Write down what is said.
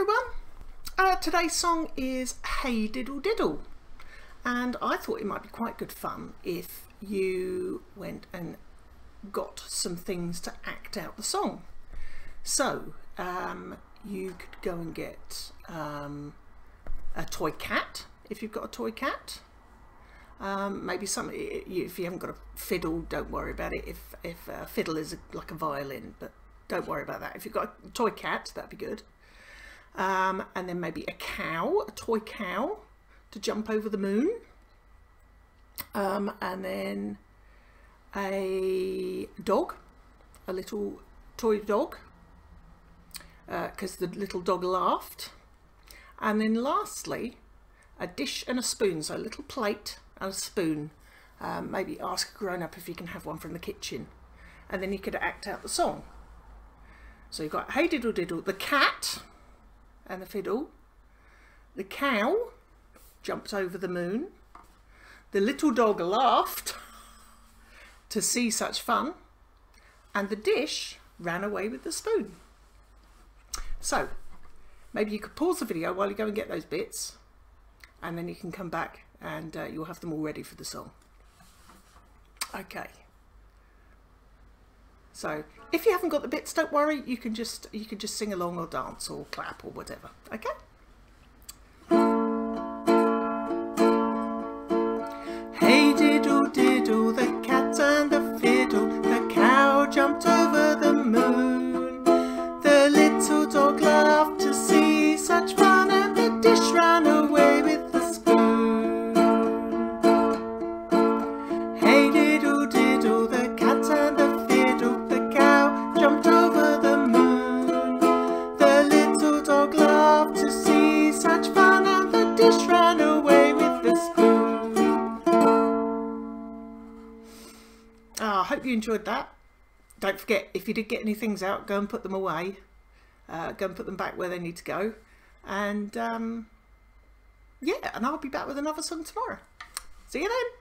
everyone. Uh, today's song is Hey Diddle Diddle and I thought it might be quite good fun if you went and got some things to act out the song. So um, you could go and get um, a toy cat if you've got a toy cat. Um, maybe some if you haven't got a fiddle don't worry about it if, if a fiddle is a, like a violin but don't worry about that if you've got a toy cat that'd be good um, and then maybe a cow a toy cow to jump over the moon. Um, and then a dog a little toy dog because uh, the little dog laughed. And then lastly a dish and a spoon so a little plate and a spoon. Um, maybe ask a grown-up if you can have one from the kitchen. And then you could act out the song. So you've got hey diddle diddle the cat and the fiddle the cow jumped over the moon the little dog laughed to see such fun and the dish ran away with the spoon so maybe you could pause the video while you go and get those bits and then you can come back and uh, you'll have them all ready for the song. Okay. So if you haven't got the bits, don't worry. You can just you can just sing along or dance or clap or whatever. Okay. Hope you enjoyed that. Don't forget, if you did get any things out, go and put them away. Uh, go and put them back where they need to go. And um, yeah, and I'll be back with another song tomorrow. See you then.